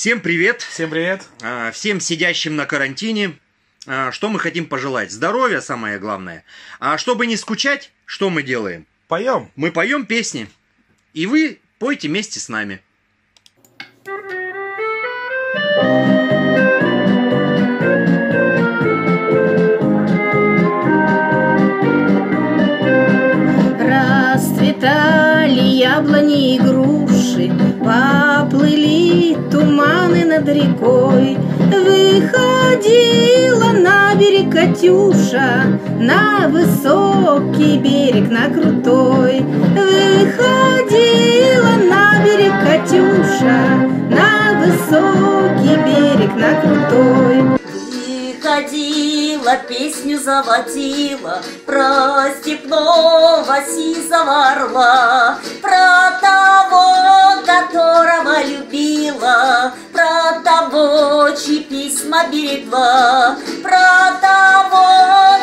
Всем привет! Всем привет! А, Всем сидящим на карантине. А, Что мы хотим пожелать? Здоровья самое главное. А чтобы не скучать, что мы делаем? Поем! Мы поем песни. И вы пойте вместе с нами. Расцветали яблони и груши, Поплыли туманы над рекой. Выходила на берег Катюша, На высокий берег, на крутой. Выходила на берег Катюша, На высокий берег, на крутой. Выходила, песню заводила Про степного сизого орла Про того, которого любила Про того, чьи письма берегла Про того,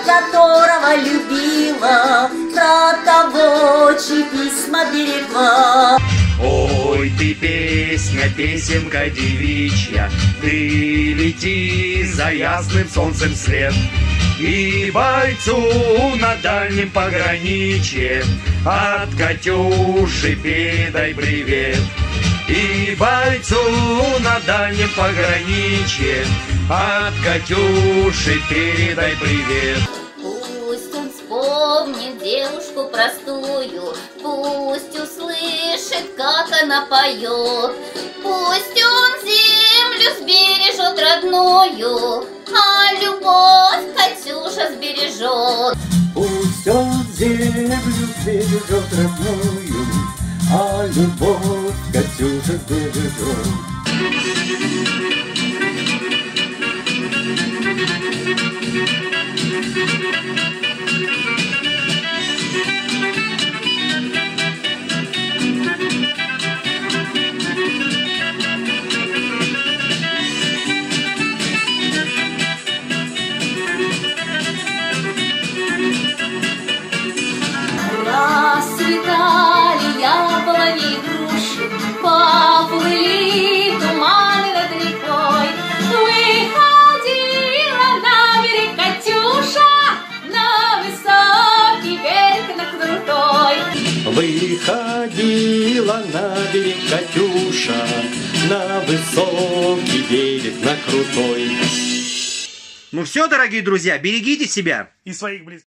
которого любила Про того, чьи письма берегла Ой, ты песня, песенка девичья, Ты лети за ясным солнцем след. И бойцу на дальнем пограничье От Катюши передай привет. И бойцу на дальнем пограничье От Катюши передай привет. Пусть он вспомнит девушку простую, Пусть услышит, как она поет, Пусть он землю сбережет родную, А любовь Катюша сбережет. Пусть он землю бережет родную, А любовь Катюша бережет. Расцветали яблони и груши, Поплыли туманы над рекой. Выходила на берег Катюша, На высокий берег, на крутой. Выходила на берег Катюша, На высокий берег, на крутой. Ну все, дорогие друзья, берегите себя. И своих близких.